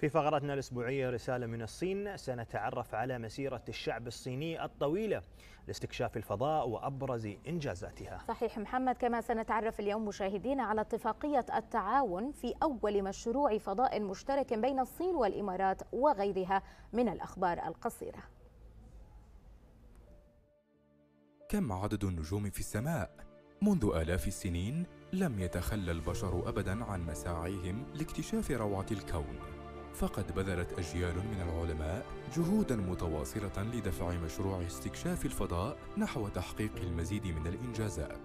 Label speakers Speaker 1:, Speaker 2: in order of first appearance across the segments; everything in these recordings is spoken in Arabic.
Speaker 1: في فقرتنا الأسبوعية رسالة من الصين سنتعرف على مسيرة الشعب الصيني الطويلة لاستكشاف الفضاء وأبرز إنجازاتها.
Speaker 2: صحيح محمد كما سنتعرف اليوم مشاهدينا على اتفاقية التعاون في أول مشروع فضاء مشترك بين الصين والإمارات وغيرها من الأخبار القصيرة.
Speaker 3: كم عدد النجوم في السماء؟ منذ آلاف السنين لم يتخلى البشر أبدا عن مساعيهم لاكتشاف روعة الكون. فقد بذلت أجيال من العلماء جهودا متواصلة لدفع مشروع استكشاف الفضاء نحو تحقيق المزيد من الإنجازات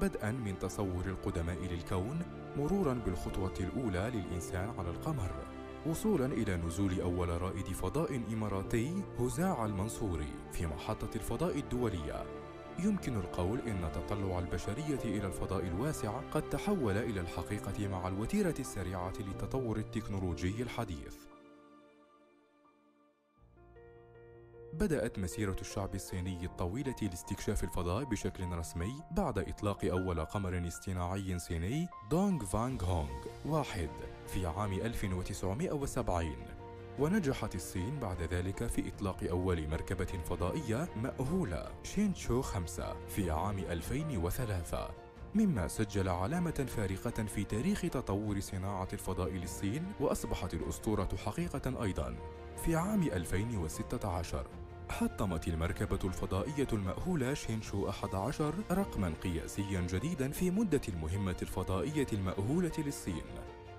Speaker 3: بدءا من تصور القدماء للكون مرورا بالخطوة الأولى للإنسان على القمر وصولا إلى نزول أول رائد فضاء إماراتي هزاع المنصوري في محطة الفضاء الدولية. يمكن القول إن تطلع البشرية إلى الفضاء الواسع قد تحول إلى الحقيقة مع الوتيرة السريعة للتطور التكنولوجي الحديث. بدأت مسيرة الشعب الصيني الطويلة لاستكشاف الفضاء بشكل رسمي بعد إطلاق أول قمر اصطناعي صيني دونغ فانغ هونغ واحد في عام 1970 ونجحت الصين بعد ذلك في إطلاق أول مركبة فضائية مأهولة شينشو 5 في عام 2003 مما سجل علامة فارقة في تاريخ تطور صناعة الفضاء للصين وأصبحت الأسطورة حقيقة أيضا. في عام 2016 حطمت المركبة الفضائية المأهولة شينشو 11 رقما قياسيا جديدا في مدة المهمة الفضائية المأهولة للصين.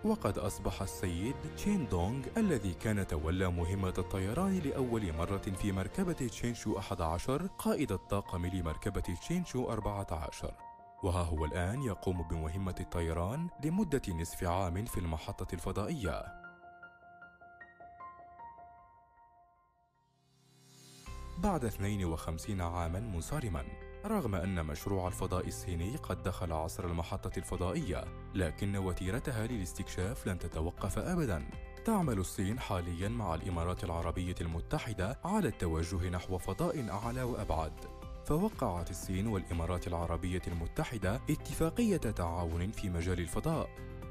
Speaker 3: وقد أصبح السيد تشين دونغ الذي كان تولى مهمة الطيران لأول مرة في مركبة تشينشو 11 قائد الطاقم لمركبة تشينشو 14 وها هو الآن يقوم بمهمة الطيران لمدة نصف عام في المحطة الفضائية. بعد 52 عاما منصرما رغم أن مشروع الفضاء الصيني قد دخل عصر المحطة الفضائية لكن وتيرتها للاستكشاف لن تتوقف أبدا. تعمل الصين حاليا مع الإمارات العربية المتحدة على التوجه نحو فضاء أعلى وأبعد. فوقعت الصين والإمارات العربية المتحدة اتفاقية تعاون في مجال الفضاء.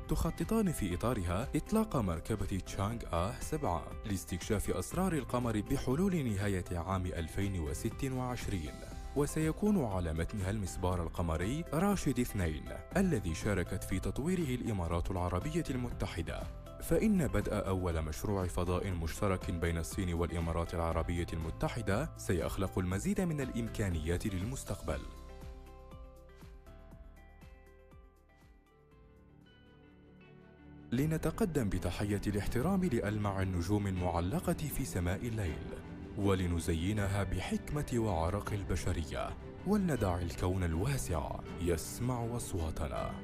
Speaker 3: تخططان في إطارها إطلاق مركبة تشانغ آه 7 لاستكشاف أسرار القمر بحلول نهاية عام 2026 وسيكون على متنها المسبار القمري راشد اثنين الذي شاركت في تطويره الإمارات العربية المتحدة. فإن بدء أول مشروع فضاء مشترك بين الصين والإمارات العربية المتحدة سيخلق المزيد من الإمكانيات للمستقبل. لنتقدم بتحية الاحترام لألمع النجوم المعلقة في سماء الليل. ولنزينها بحكمة وعرق البشرية ولندع الكون الواسع يسمع أصواتنا.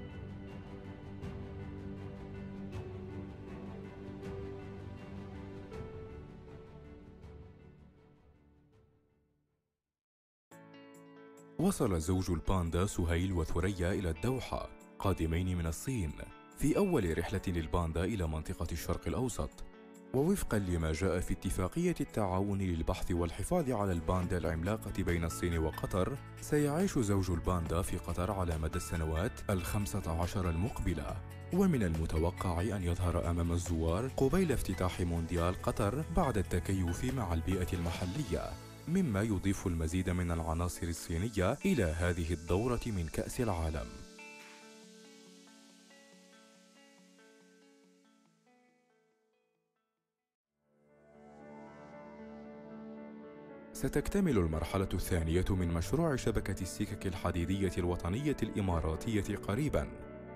Speaker 3: وصل زوج الباندا سهيل وثريا إلى الدوحة قادمين من الصين في أول رحلة للباندا إلى منطقة الشرق الأوسط. ووفقا لما جاء في اتفاقية التعاون للبحث والحفاظ على الباندا العملاقة بين الصين وقطر سيعيش زوج الباندا في قطر على مدى السنوات الخمسة عشر المقبلة. ومن المتوقع أن يظهر أمام الزوار قبيل افتتاح مونديال قطر بعد التكيف مع البيئة المحلية مما يضيف المزيد من العناصر الصينية إلى هذه الدورة من كأس العالم. ستكتمل المرحلة الثانية من مشروع شبكة السكك الحديدية الوطنية الإماراتية قريباً.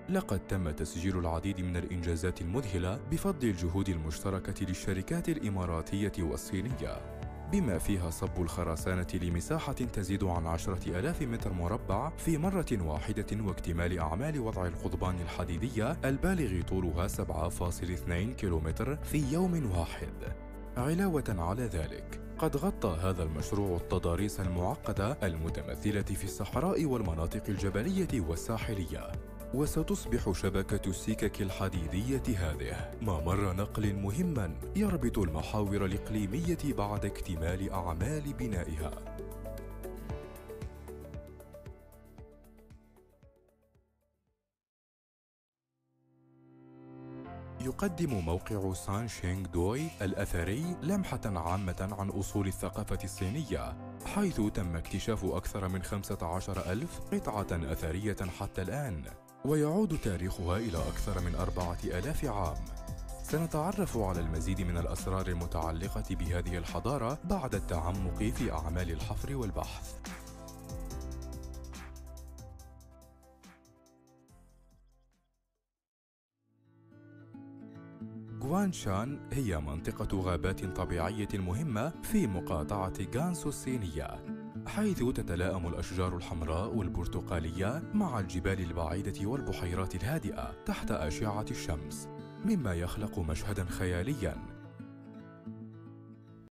Speaker 3: لقد تم تسجيل العديد من الإنجازات المذهلة بفضل الجهود المشتركة للشركات الإماراتية والصينية، بما فيها صب الخرسانة لمساحة تزيد عن عشرة ألاف متر مربع في مرة واحدة واكتمال أعمال وضع القضبان الحديدية البالغ طولها 7.2 كيلومتر في يوم واحد. علاوة على ذلك، قد غطى هذا المشروع التضاريس المعقدة المتمثلة في الصحراء والمناطق الجبلية والساحلية وستصبح شبكة السكك الحديدية هذه. ممر نقل مهما يربط المحاور الإقليمية بعد اكتمال أعمال بنائها. يقدم موقع سان شينغ دوي الأثري لمحة عامة عن أصول الثقافة الصينية حيث تم اكتشاف أكثر من 15 ألف قطعة أثرية حتى الآن ويعود تاريخها إلى أكثر من أربعة آلاف عام. سنتعرف على المزيد من الأسرار المتعلقة بهذه الحضارة بعد التعمق في أعمال الحفر والبحث. غوانشان هي منطقة غابات طبيعية مهمة في مقاطعة غانسو الصينية حيث تتلائم الأشجار الحمراء والبرتقالية مع الجبال البعيدة والبحيرات الهادئة تحت أشعة الشمس مما يخلق مشهدا خياليا.